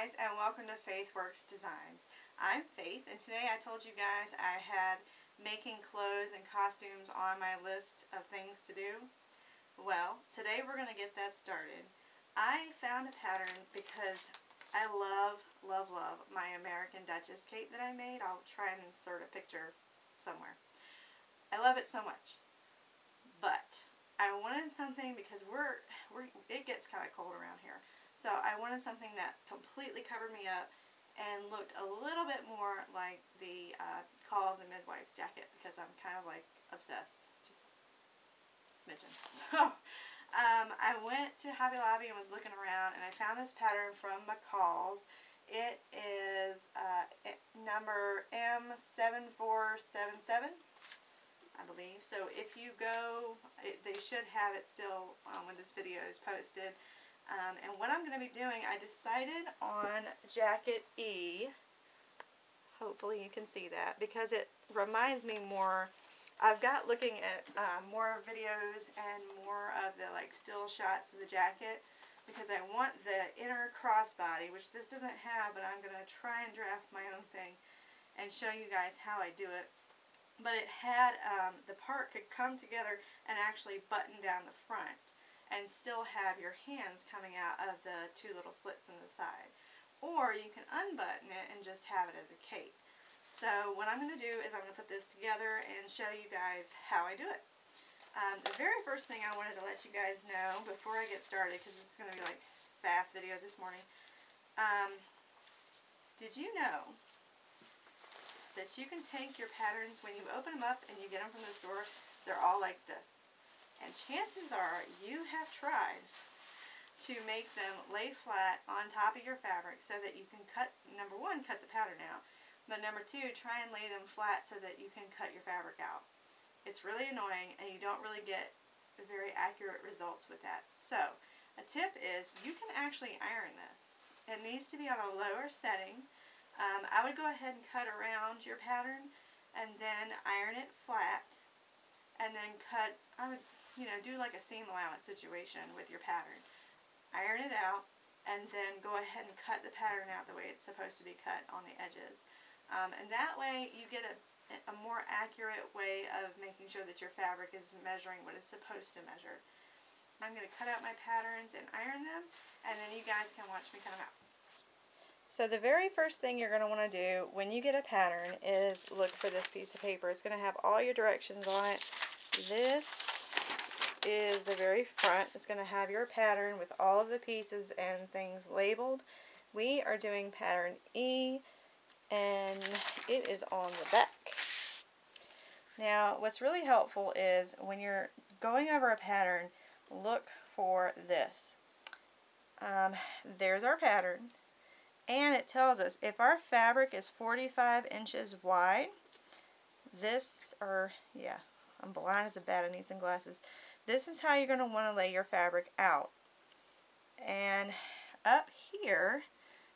guys and welcome to Faithwerks Designs. I'm Faith and today I told you guys I had making clothes and costumes on my list of things to do. Well, today we're going to get that started. I found a pattern because I love, love, love my American Duchess cape that I made. I'll try and insert a picture somewhere. I love it so much. But I wanted something because we're, we're it gets kind of cold around here. So I wanted something that completely covered me up and looked a little bit more like the uh, Call of the Midwives jacket because I'm kind of like obsessed, just smidgen. So um, I went to Hobby Lobby and was looking around and I found this pattern from McCall's. It is uh, number M7477. I believe. So if you go, it, they should have it still um, when this video is posted. Um, and what I'm going to be doing, I decided on Jacket E. Hopefully you can see that because it reminds me more. I've got looking at uh, more videos and more of the like still shots of the jacket because I want the inner crossbody, which this doesn't have, but I'm going to try and draft my own thing and show you guys how I do it. But it had, um, the part could come together and actually button down the front and still have your hands coming out of the two little slits in the side. Or you can unbutton it and just have it as a cape. So what I'm going to do is I'm going to put this together and show you guys how I do it. Um, the very first thing I wanted to let you guys know before I get started, because this is going to be like fast video this morning, um, did you know that you can take your patterns when you open them up and you get them from the store, they're all like this. And chances are you have tried to make them lay flat on top of your fabric so that you can cut, number one, cut the pattern out. But number two, try and lay them flat so that you can cut your fabric out. It's really annoying and you don't really get very accurate results with that. So, a tip is you can actually iron this. It needs to be on a lower setting. Um, I would go ahead and cut around your pattern and then iron it flat and then cut, I would you know, do like a seam allowance situation with your pattern. Iron it out and then go ahead and cut the pattern out the way it's supposed to be cut on the edges. Um, and that way you get a, a more accurate way of making sure that your fabric is measuring what it's supposed to measure. I'm going to cut out my patterns and iron them and then you guys can watch me cut them out. So the very first thing you're going to want to do when you get a pattern is look for this piece of paper. It's going to have all your directions on it. This is the very front. It's going to have your pattern with all of the pieces and things labeled. We are doing pattern E and it is on the back. Now what's really helpful is when you're going over a pattern, look for this. Um, there's our pattern and it tells us if our fabric is 45 inches wide, this, or yeah, I'm blind as a bat, I need some glasses. This is how you're going to want to lay your fabric out. And up here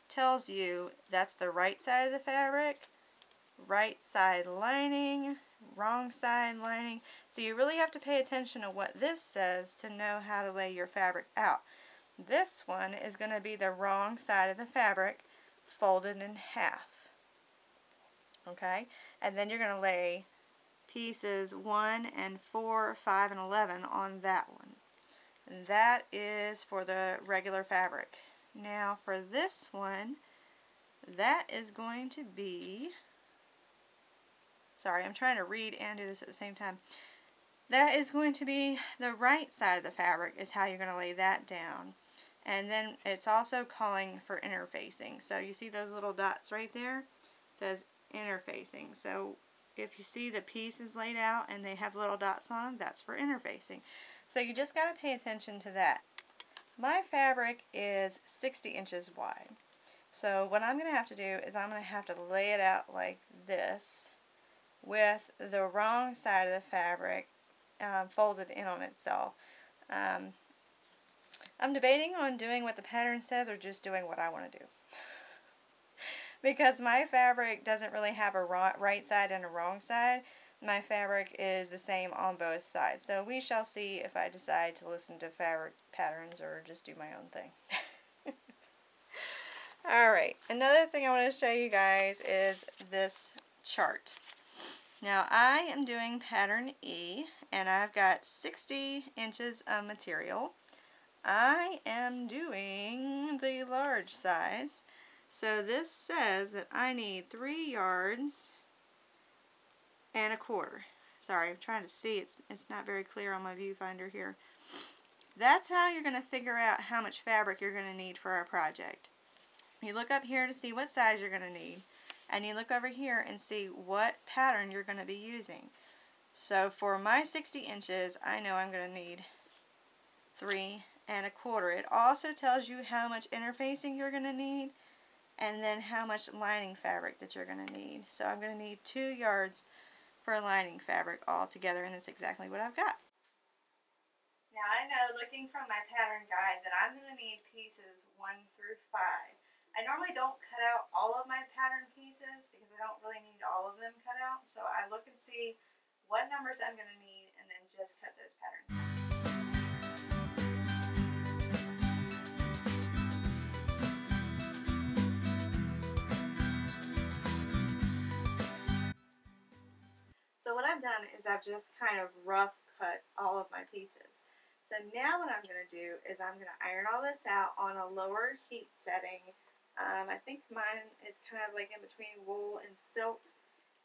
tells you that's the right side of the fabric, right side lining, wrong side lining. So you really have to pay attention to what this says to know how to lay your fabric out. This one is going to be the wrong side of the fabric folded in half. Okay, and then you're going to lay pieces 1 and 4, 5, and 11 on that one. And that is for the regular fabric. Now for this one, that is going to be, sorry, I'm trying to read and do this at the same time. That is going to be the right side of the fabric is how you're going to lay that down. And then it's also calling for interfacing. So you see those little dots right there? It says interfacing. So if you see the pieces laid out and they have little dots on them, that's for interfacing. So you just got to pay attention to that. My fabric is 60 inches wide. So what I'm going to have to do is I'm going to have to lay it out like this with the wrong side of the fabric um, folded in on itself. Um, I'm debating on doing what the pattern says or just doing what I want to do because my fabric doesn't really have a right side and a wrong side. My fabric is the same on both sides. So we shall see if I decide to listen to fabric patterns or just do my own thing. Alright, another thing I want to show you guys is this chart. Now I am doing pattern E and I've got 60 inches of material. I am doing the large size. So this says that I need 3 yards and a quarter. Sorry, I'm trying to see. It's, it's not very clear on my viewfinder here. That's how you're going to figure out how much fabric you're going to need for our project. You look up here to see what size you're going to need and you look over here and see what pattern you're going to be using. So for my 60 inches, I know I'm going to need three and a quarter. It also tells you how much interfacing you're going to need and then how much lining fabric that you're going to need. So I'm going to need two yards for lining fabric all together and that's exactly what I've got. Now I know looking from my pattern guide that I'm going to need pieces 1 through 5. I normally don't cut out all of my pattern pieces because I don't really need all of them cut out. So I look and see what numbers I'm going to need and then just cut those patterns. So what I've done is I've just kind of rough cut all of my pieces. So now what I'm going to do is I'm going to iron all this out on a lower heat setting um, I think mine is kind of like in between wool and silk.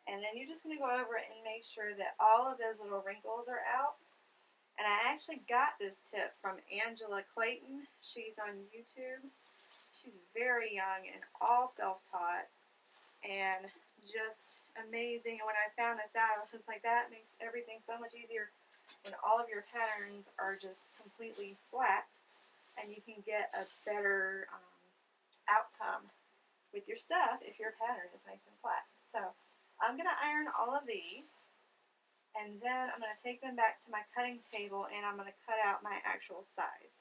And then you're just going to go over it and make sure that all of those little wrinkles are out. And I actually got this tip from Angela Clayton. She's on YouTube. She's very young and all self-taught and just amazing. And when I found this out, I was like, that makes everything so much easier when all of your patterns are just completely flat and you can get a better um, outcome with your stuff if your pattern is nice and flat. So I'm going to iron all of these and then I'm going to take them back to my cutting table and I'm going to cut out my actual size.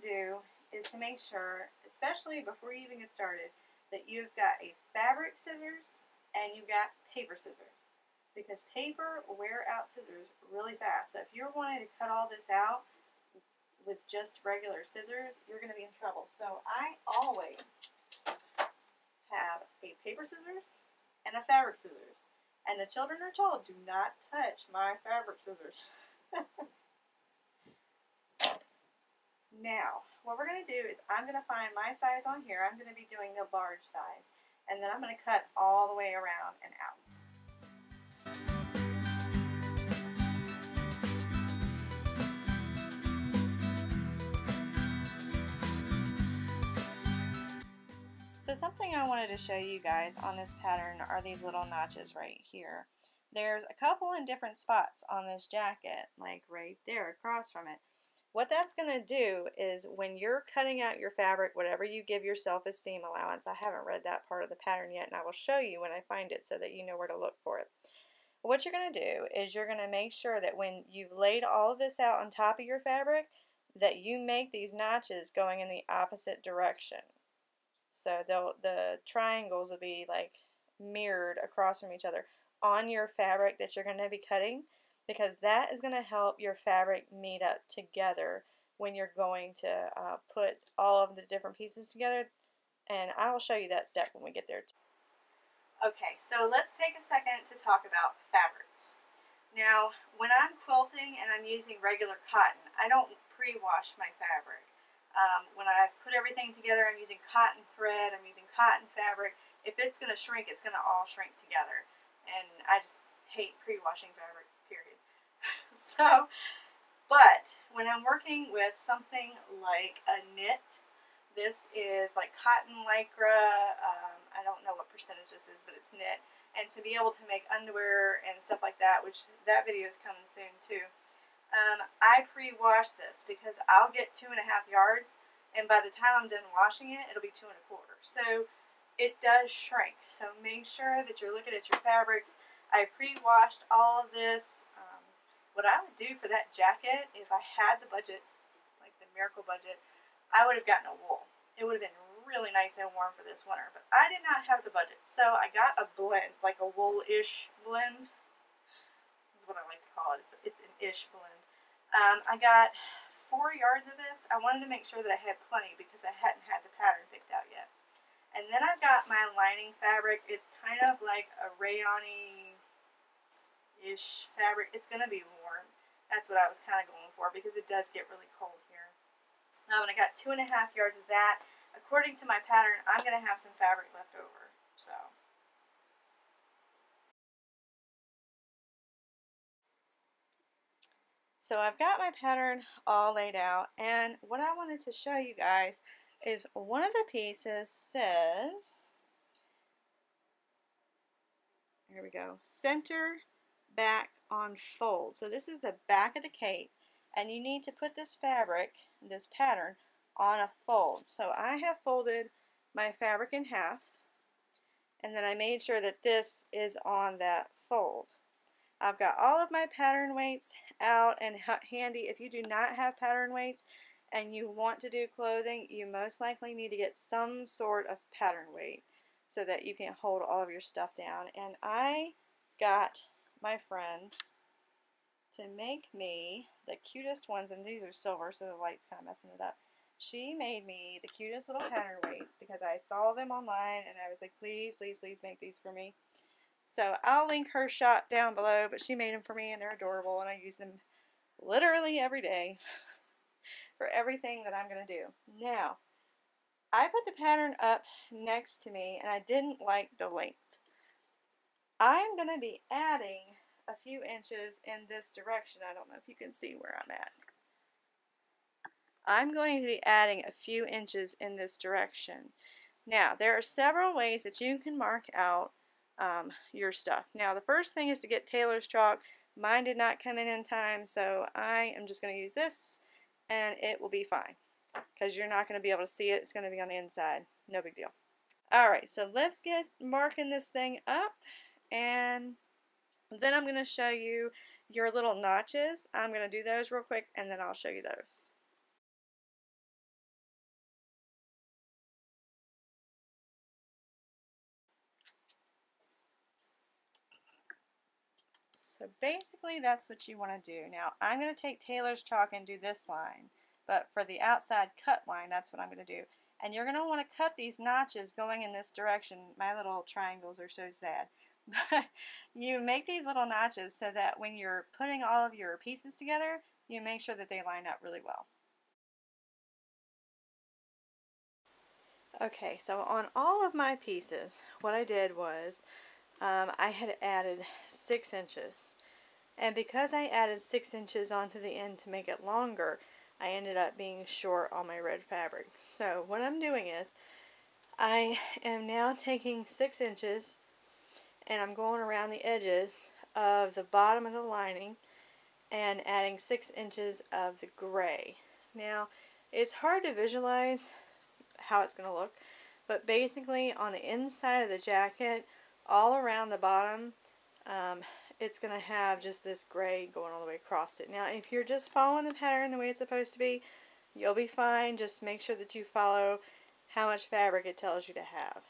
To do is to make sure, especially before you even get started, that you've got a fabric scissors and you've got paper scissors. Because paper wear out scissors really fast. So if you're wanting to cut all this out with just regular scissors, you're going to be in trouble. So I always have a paper scissors and a fabric scissors. And the children are told, do not touch my fabric scissors. Now, what we're going to do is I'm going to find my size on here. I'm going to be doing the large size. And then I'm going to cut all the way around and out. So something I wanted to show you guys on this pattern are these little notches right here. There's a couple in different spots on this jacket, like right there across from it. What that's going to do is when you're cutting out your fabric, whatever you give yourself as seam allowance, I haven't read that part of the pattern yet and I will show you when I find it so that you know where to look for it. What you're going to do is you're going to make sure that when you've laid all of this out on top of your fabric, that you make these notches going in the opposite direction. So the triangles will be like mirrored across from each other on your fabric that you're going to be cutting because that is going to help your fabric meet up together when you're going to uh, put all of the different pieces together and I will show you that step when we get there. Okay, so let's take a second to talk about fabrics. Now, when I'm quilting and I'm using regular cotton, I don't pre-wash my fabric. Um, when I put everything together, I'm using cotton thread, I'm using cotton fabric. If it's going to shrink, it's going to all shrink together. And I just hate pre-washing fabric so, but when I'm working with something like a knit, this is like cotton lycra, um, I don't know what percentage this is, but it's knit, and to be able to make underwear and stuff like that, which that video is coming soon too, um, I pre-wash this because I'll get two and a half yards, and by the time I'm done washing it, it'll be two and a quarter. So it does shrink. So make sure that you're looking at your fabrics. I pre-washed all of this what I would do for that jacket, if I had the budget, like the miracle budget, I would have gotten a wool. It would have been really nice and warm for this winter, but I did not have the budget. So I got a blend, like a wool-ish blend. That's what I like to call it. It's, it's an ish blend. Um, I got four yards of this. I wanted to make sure that I had plenty because I hadn't had the pattern picked out yet. And then I've got my lining fabric. It's kind of like a rayon-ish fabric. It's going to be warm. That's what I was kind of going for because it does get really cold here. Um, and I got two and a half yards of that. According to my pattern, I'm going to have some fabric left over. So. So I've got my pattern all laid out and what I wanted to show you guys is one of the pieces says, here we go, center back on fold. So this is the back of the cape and you need to put this fabric, this pattern, on a fold. So I have folded my fabric in half and then I made sure that this is on that fold. I've got all of my pattern weights out and handy. If you do not have pattern weights and you want to do clothing, you most likely need to get some sort of pattern weight so that you can hold all of your stuff down. And I got my friend to make me the cutest ones, and these are silver, so the light's kind of messing it up. She made me the cutest little pattern weights because I saw them online and I was like, please, please, please make these for me. So I'll link her shot down below, but she made them for me and they're adorable and I use them literally every day for everything that I'm going to do. Now, I put the pattern up next to me and I didn't like the length. I'm going to be adding a few inches in this direction. I don't know if you can see where I'm at. I'm going to be adding a few inches in this direction. Now, there are several ways that you can mark out um, your stuff. Now the first thing is to get tailor's chalk. Mine did not come in in time so I am just going to use this and it will be fine because you're not going to be able to see it. It's going to be on the inside. No big deal. Alright, so let's get marking this thing up and then I'm going to show you your little notches. I'm going to do those real quick and then I'll show you those. So basically that's what you want to do. Now I'm going to take tailor's chalk and do this line, but for the outside cut line that's what I'm going to do. And you're going to want to cut these notches going in this direction. My little triangles are so sad. But you make these little notches so that when you're putting all of your pieces together, you make sure that they line up really well. Okay, so on all of my pieces, what I did was um, I had added six inches. And because I added six inches onto the end to make it longer, I ended up being short on my red fabric. So what I'm doing is, I am now taking six inches and I'm going around the edges of the bottom of the lining and adding six inches of the gray. Now, it's hard to visualize how it's going to look, but basically on the inside of the jacket, all around the bottom, um, it's going to have just this gray going all the way across it. Now, if you're just following the pattern the way it's supposed to be, you'll be fine. Just make sure that you follow how much fabric it tells you to have.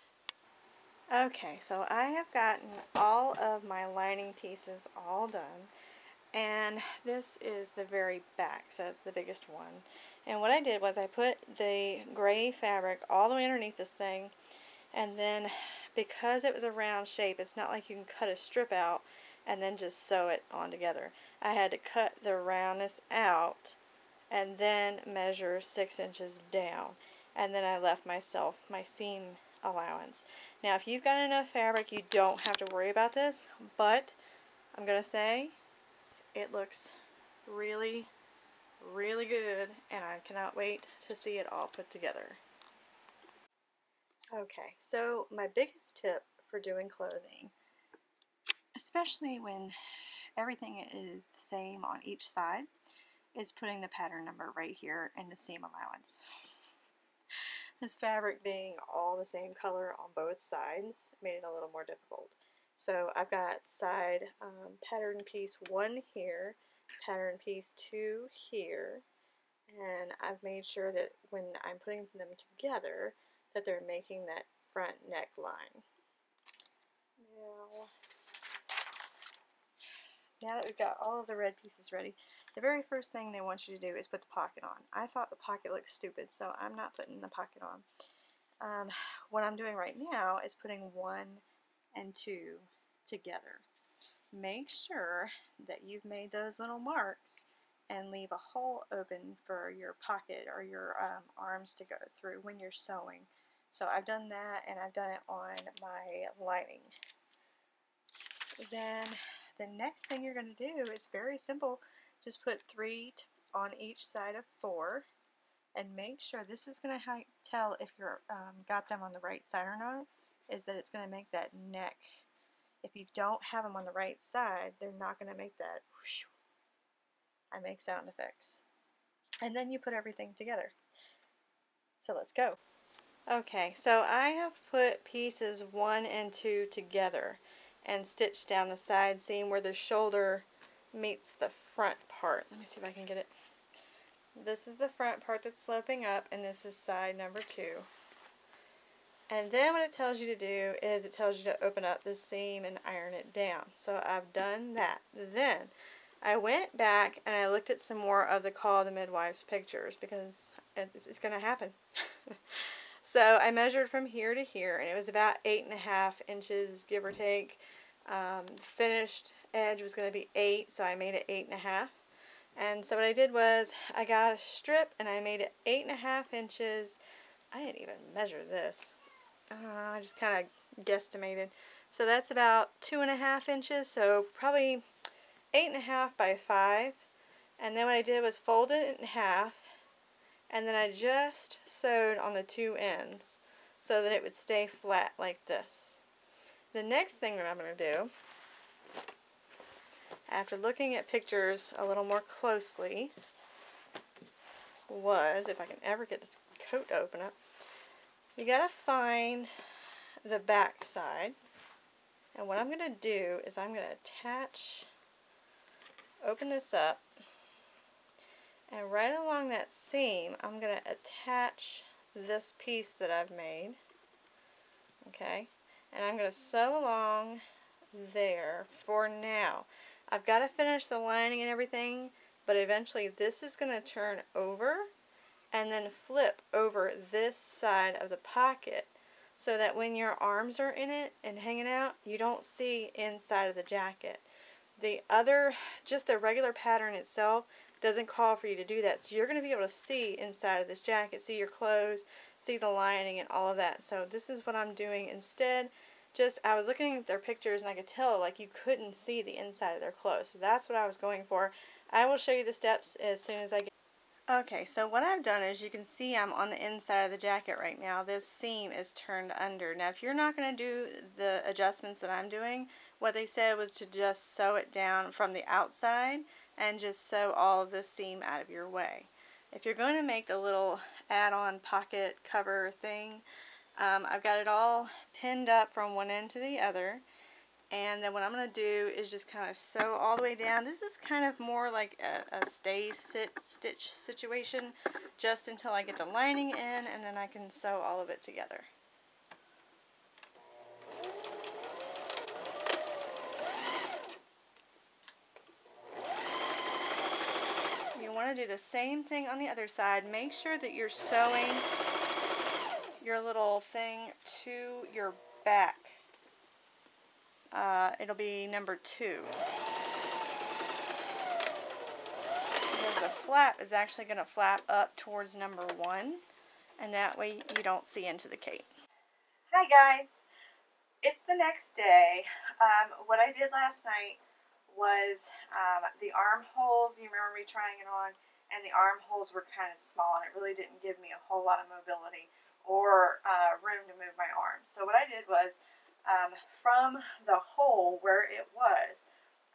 Okay, so I have gotten all of my lining pieces all done. And this is the very back, so it's the biggest one. And what I did was I put the gray fabric all the way underneath this thing. And then because it was a round shape, it's not like you can cut a strip out and then just sew it on together. I had to cut the roundness out and then measure six inches down. And then I left myself my seam allowance. Now if you've got enough fabric, you don't have to worry about this, but I'm going to say it looks really, really good, and I cannot wait to see it all put together. Okay, so my biggest tip for doing clothing, especially when everything is the same on each side, is putting the pattern number right here in the seam allowance. this fabric being all the same color on both sides made it a little more difficult. So I've got side um, pattern piece 1 here, pattern piece two here and I've made sure that when I'm putting them together that they're making that front neckline. Now, now that we've got all of the red pieces ready, the very first thing they want you to do is put the pocket on. I thought the pocket looked stupid, so I'm not putting the pocket on. Um, what I'm doing right now is putting one and two together. Make sure that you've made those little marks and leave a hole open for your pocket or your um, arms to go through when you're sewing. So I've done that and I've done it on my lining. Then the next thing you're going to do is very simple. Just put three on each side of four and make sure this is going to tell if you um, got them on the right side or not is that it's going to make that neck if you don't have them on the right side they're not going to make that whoosh. I make sound effects and then you put everything together so let's go okay so I have put pieces one and two together and stitch down the side seam where the shoulder meets the front part let me see if I can get it this is the front part that's sloping up and this is side number two. And then what it tells you to do is it tells you to open up the seam and iron it down. So I've done that. Then I went back and I looked at some more of the Call of the Midwives pictures because it's, it's going to happen. so I measured from here to here and it was about eight and a half inches give or take. Um, finished edge was going to be eight so I made it eight and a half. And so what I did was I got a strip and I made it eight and a half inches. I didn't even measure this. Uh, I just kind of guesstimated. So that's about two and a half inches, so probably eight and a half by five. And then what I did was fold it in half and then I just sewed on the two ends so that it would stay flat like this. The next thing that I'm going to do after looking at pictures a little more closely was, if I can ever get this coat to open up, you gotta find the back side. And what I'm going to do is I'm going to attach, open this up, and right along that seam I'm going to attach this piece that I've made. Okay, and I'm going to sew along there for now. I've got to finish the lining and everything, but eventually this is going to turn over and then flip over this side of the pocket so that when your arms are in it and hanging out, you don't see inside of the jacket. The other, just the regular pattern itself, doesn't call for you to do that. So you're going to be able to see inside of this jacket, see your clothes, see the lining and all of that. So this is what I'm doing instead just I was looking at their pictures and I could tell like you couldn't see the inside of their clothes. So that's what I was going for. I will show you the steps as soon as I get Okay, so what I've done is you can see I'm on the inside of the jacket right now. This seam is turned under. Now if you're not going to do the adjustments that I'm doing, what they said was to just sew it down from the outside and just sew all of the seam out of your way. If you're going to make the little add-on pocket cover thing, um, I've got it all pinned up from one end to the other. And then what I'm going to do is just kind of sew all the way down. This is kind of more like a, a stay sit stitch situation just until I get the lining in and then I can sew all of it together. You to do the same thing on the other side. Make sure that you're sewing your little thing to your back. Uh, it'll be number two. Because the flap is actually going to flap up towards number one. And that way you don't see into the cape. Hi guys. It's the next day. Um, what I did last night was um, the armholes, you remember me trying it on, and the armholes were kind of small and it really didn't give me a whole lot of mobility or uh, room to move my arm. So what I did was, um, from the hole where it was,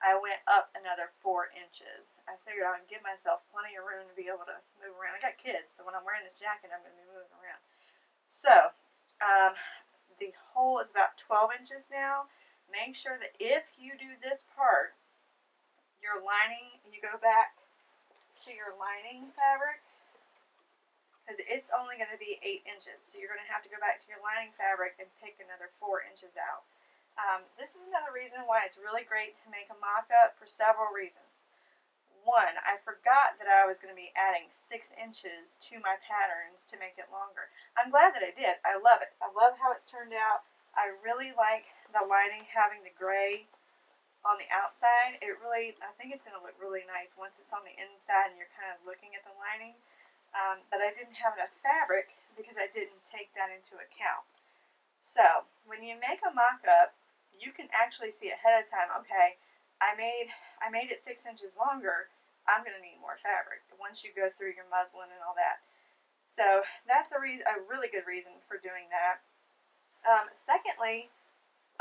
I went up another four inches. I figured I would give myself plenty of room to be able to move around. I got kids, so when I'm wearing this jacket, I'm going to be moving around. So, um, the hole is about 12 inches now. Make sure that if you do this part, your lining, and you go back to your lining fabric because it's only going to be 8 inches. So you're going to have to go back to your lining fabric and pick another 4 inches out. Um, this is another reason why it's really great to make a mock-up for several reasons. One, I forgot that I was going to be adding 6 inches to my patterns to make it longer. I'm glad that I did. I love it. I love how it's turned out. I really like the lining having the gray on the outside. It really, I think it's going to look really nice once it's on the inside and you're kind of looking at the lining. Um, but I didn't have enough fabric because I didn't take that into account. So, when you make a mock-up, you can actually see ahead of time, okay, I made, I made it six inches longer, I'm going to need more fabric once you go through your muslin and all that. So, that's a, re- a really good reason for doing that. Um, secondly,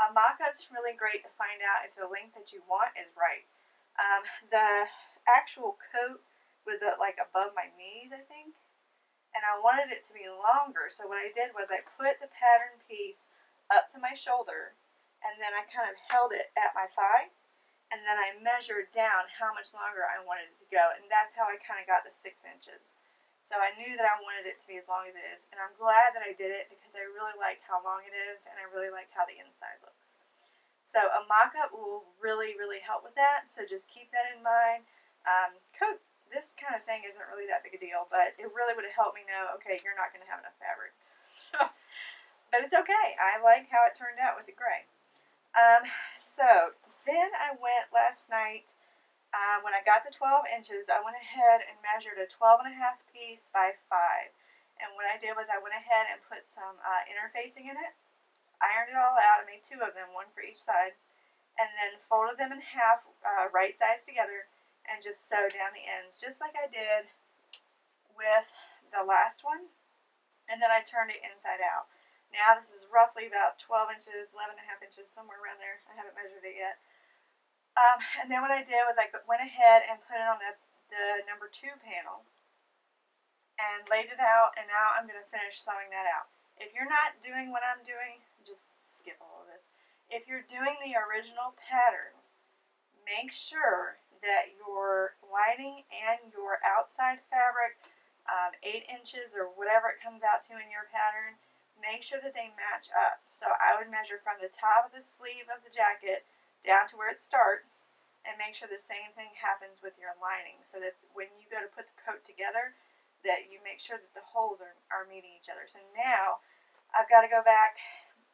a mock-up's really great to find out if the length that you want is right. Um, the actual coat was at like above my knees, I think, and I wanted it to be longer. So what I did was I put the pattern piece up to my shoulder, and then I kind of held it at my thigh, and then I measured down how much longer I wanted it to go, and that's how I kind of got the six inches. So I knew that I wanted it to be as long as it is, and I'm glad that I did it because I really like how long it is, and I really like how the inside looks. So a mock-up will really, really help with that, so just keep that in mind. Um, coat, this kind of thing isn't really that big a deal, but it really would have helped me know, okay, you're not going to have enough fabric. but it's okay. I like how it turned out with the gray. Um, so then I went last night uh, when I got the 12 inches, I went ahead and measured a 12 and a half piece by 5. And what I did was I went ahead and put some uh, interfacing in it, ironed it all out, I made two of them, one for each side, and then folded them in half, uh, right sides together, and just sewed down the ends, just like I did with the last one. And then I turned it inside out. Now this is roughly about 12 inches, 11 and a half inches, somewhere around there. I haven't measured it yet. Um, and then what I did was I went ahead and put it on the, the number two panel and laid it out and now I'm going to finish sewing that out. If you're not doing what I'm doing, just skip all of this. If you're doing the original pattern, make sure that your lining and your outside fabric, um, 8 inches or whatever it comes out to in your pattern, make sure that they match up. So I would measure from the top of the sleeve of the jacket down to where it starts and make sure the same thing happens with your lining so that when you go to put the coat together that you make sure that the holes are, are meeting each other. So now I've got to go back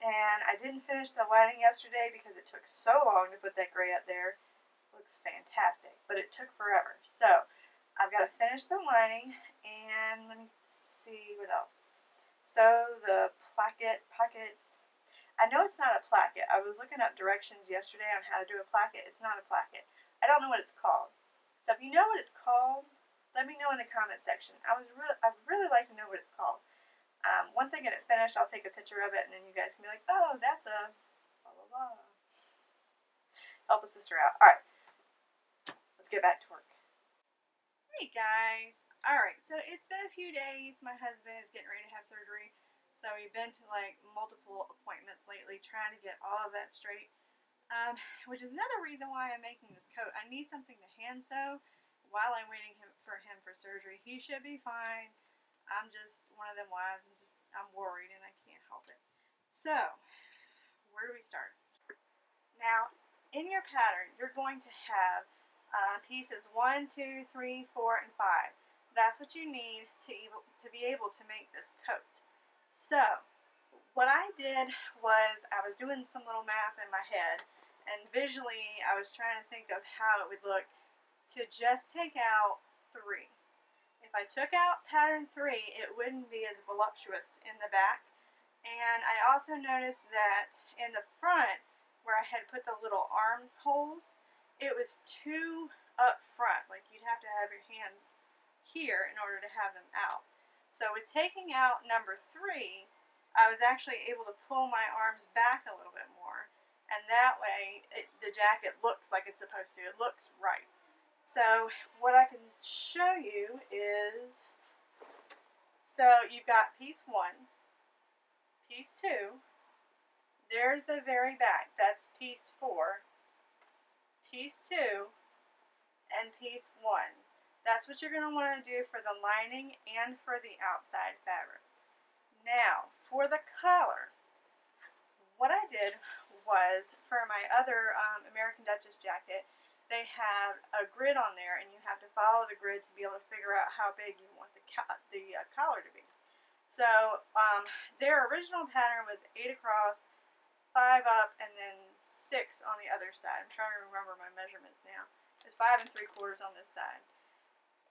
and I didn't finish the lining yesterday because it took so long to put that gray up there. It looks fantastic, but it took forever. So I've got to finish the lining and let me see what else. So the placket, pocket, I know it's not a placket. I was looking up directions yesterday on how to do a placket. It's not a placket. I don't know what it's called. So if you know what it's called, let me know in the comment section. I was really, I'd really like to know what it's called. Um, once I get it finished, I'll take a picture of it, and then you guys can be like, oh, that's a blah, blah, blah. Help a sister out. All right. Let's get back to work. Hey, guys. All right, so it's been a few days. My husband is getting ready to have surgery. So we've been to like multiple appointments lately trying to get all of that straight. Um, which is another reason why I'm making this coat. I need something to hand sew while I'm waiting him, for him for surgery. He should be fine. I'm just one of them wives. I'm just, I'm worried and I can't help it. So, where do we start? Now, in your pattern, you're going to have uh, pieces 1, 2, 3, 4, and 5. That's what you need to, able, to be able to make this coat. So, what I did was I was doing some little math in my head, and visually I was trying to think of how it would look to just take out 3. If I took out pattern 3, it wouldn't be as voluptuous in the back. And I also noticed that in the front, where I had put the little arm holes, it was too up front. Like you'd have to have your hands here in order to have them out. So with taking out number three, I was actually able to pull my arms back a little bit more. And that way, it, the jacket looks like it's supposed to. It looks right. So what I can show you is, so you've got piece one, piece two, there's the very back, that's piece four, piece two, and piece one. That's what you're going to want to do for the lining and for the outside fabric. Now, for the collar, what I did was for my other um, American Duchess jacket, they have a grid on there, and you have to follow the grid to be able to figure out how big you want the, the uh, collar to be. So um, their original pattern was 8 across, 5 up, and then 6 on the other side. I'm trying to remember my measurements now. It's 5 and 3 quarters on this side.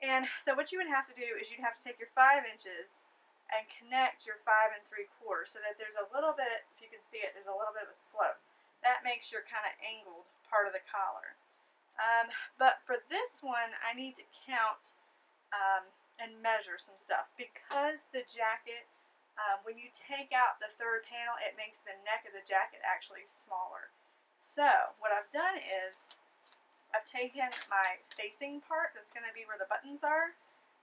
And so what you would have to do is you'd have to take your 5 inches and connect your 5 and 3 quarters so that there's a little bit, if you can see it, there's a little bit of a slope. That makes your kind of angled part of the collar. Um, but for this one, I need to count um, and measure some stuff because the jacket, um, when you take out the third panel, it makes the neck of the jacket actually smaller. So what I've done is I've taken my facing part that's going to be where the buttons are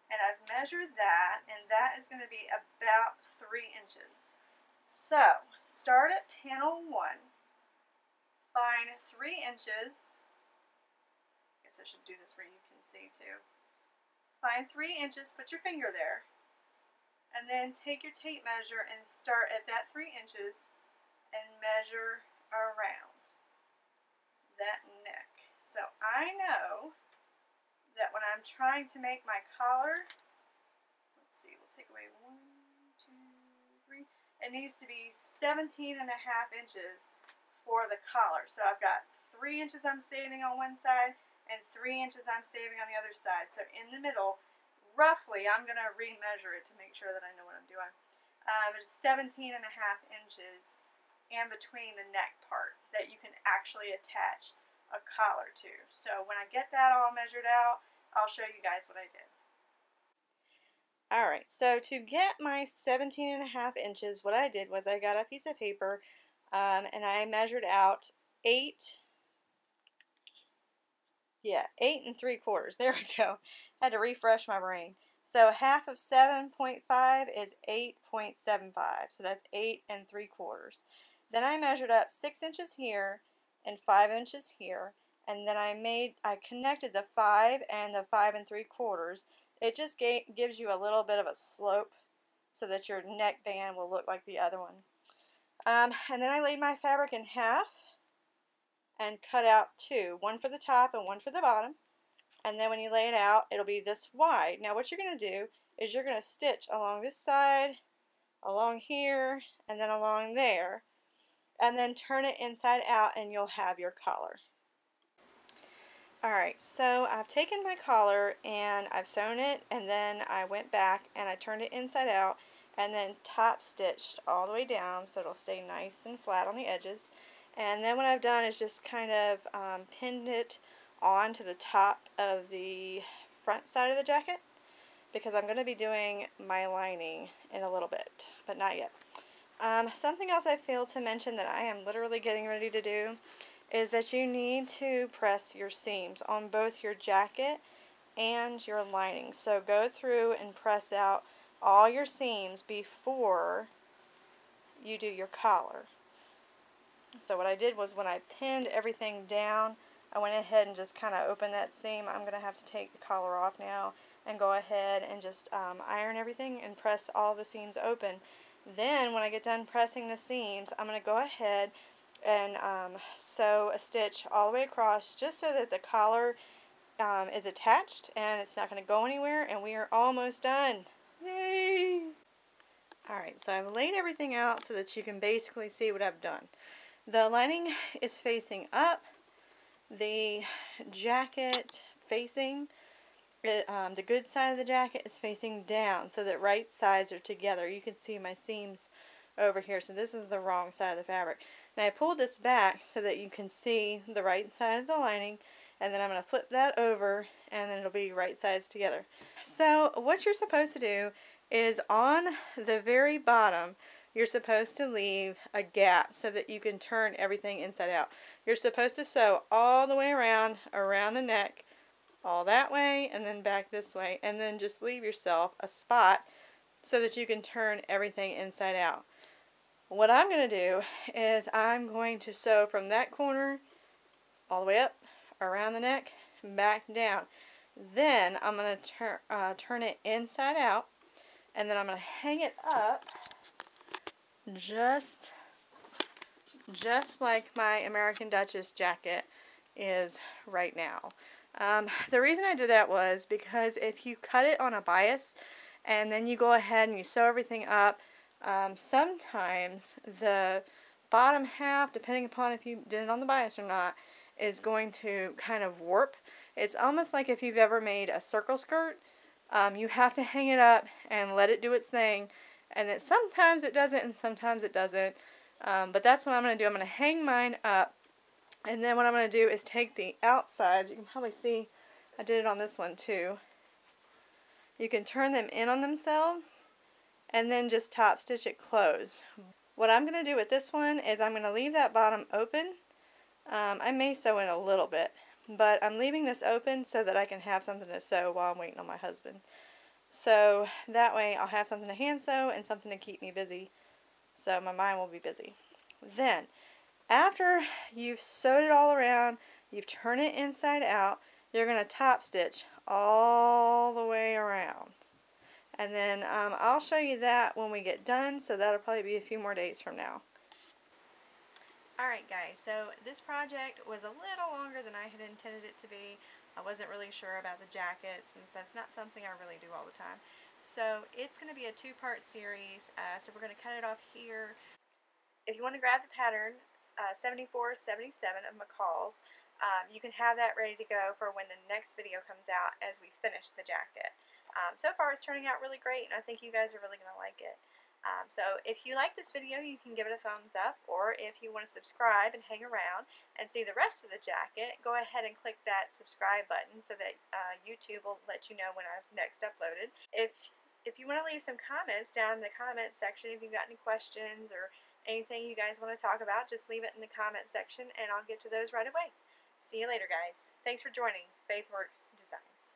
and I've measured that and that is going to be about 3 inches. So start at panel 1, find 3 inches I guess I should do this where you can see too. Find three inches, put your finger there, and then take your tape measure and start at that three inches and measure around that neck. So I know that when I'm trying to make my collar, let's see, we'll take away one, two, three, it needs to be 17 and a half inches for the collar. So I've got three inches I'm saving on one side and three inches I'm saving on the other side. So in the middle, roughly, I'm going to remeasure it to make sure that I know what I'm doing. Um, it's 17 and a half inches in between the neck part that you can actually attach a collar too. So when I get that all measured out, I'll show you guys what I did. Alright, so to get my 17 and a half inches, what I did was I got a piece of paper um, and I measured out 8 yeah, eight and three quarters. There we go. Had to refresh my brain. So half of 7.5 is 8.75. So that's eight and three quarters. Then I measured up six inches here and five inches here. And then I made, I connected the five and the five and three quarters. It just gives you a little bit of a slope so that your neck band will look like the other one. Um, and then I laid my fabric in half and cut out two, one for the top and one for the bottom. And then when you lay it out, it'll be this wide. Now what you're going to do is you're going to stitch along this side, along here, and then along there. And then turn it inside out and you'll have your collar. Alright, so I've taken my collar and I've sewn it and then I went back and I turned it inside out and then top stitched all the way down so it'll stay nice and flat on the edges. And then what I've done is just kind of um, pinned it onto the top of the front side of the jacket because I'm going to be doing my lining in a little bit, but not yet. Um, something else I failed to mention that I am literally getting ready to do is that you need to press your seams on both your jacket and your lining. So go through and press out all your seams before you do your collar. So what I did was when I pinned everything down, I went ahead and just kind of opened that seam. I'm going to have to take the collar off now and go ahead and just um, iron everything and press all the seams open. Then when I get done pressing the seams, I'm going to go ahead and um, sew a stitch all the way across just so that the collar um, is attached and it's not going to go anywhere and we are almost done. Yay! Alright, so I've laid everything out so that you can basically see what I've done. The lining is facing up. The jacket facing, it, um, the good side of the jacket is facing down so that right sides are together. You can see my seams over here. So this is the wrong side of the fabric. Now I pulled this back so that you can see the right side of the lining and then I'm going to flip that over and then it'll be right sides together. So what you're supposed to do is on the very bottom you're supposed to leave a gap so that you can turn everything inside out. You're supposed to sew all the way around, around the neck, all that way, and then back this way, and then just leave yourself a spot so that you can turn everything inside out. What I'm going to do is I'm going to sew from that corner all the way up around the neck back down. Then I'm going to turn uh, turn it inside out and then I'm going to hang it up just just like my American Duchess jacket is right now. Um, the reason I did that was because if you cut it on a bias and then you go ahead and you sew everything up, um, sometimes the bottom half, depending upon if you did it on the bias or not, is going to kind of warp. It's almost like if you've ever made a circle skirt, um, you have to hang it up and let it do its thing, and then sometimes it doesn't and sometimes it doesn't. Um, but that's what I'm going to do. I'm going to hang mine up, and then what I'm going to do is take the outsides. You can probably see I did it on this one too. You can turn them in on themselves and then just top stitch it closed. What I'm going to do with this one is I'm going to leave that bottom open. Um, I may sew in a little bit, but I'm leaving this open so that I can have something to sew while I'm waiting on my husband. So that way I'll have something to hand sew and something to keep me busy. So my mind will be busy. Then, after you've sewed it all around, you've turned it inside out, you're going to top stitch all the way around. And then um, I'll show you that when we get done, so that'll probably be a few more days from now. Alright guys, so this project was a little longer than I had intended it to be. I wasn't really sure about the jacket since that's not something I really do all the time. So it's going to be a two-part series, uh, so we're going to cut it off here. If you want to grab the pattern, uh, 7477 of McCall's, um, you can have that ready to go for when the next video comes out as we finish the jacket. Um, so far it's turning out really great and I think you guys are really going to like it. Um, so if you like this video, you can give it a thumbs up, or if you want to subscribe and hang around and see the rest of the jacket, go ahead and click that subscribe button so that uh, YouTube will let you know when I've next uploaded. If if you want to leave some comments down in the comment section, if you've got any questions or anything you guys want to talk about, just leave it in the comment section and I'll get to those right away. See you later, guys. Thanks for joining Faithwerks Designs.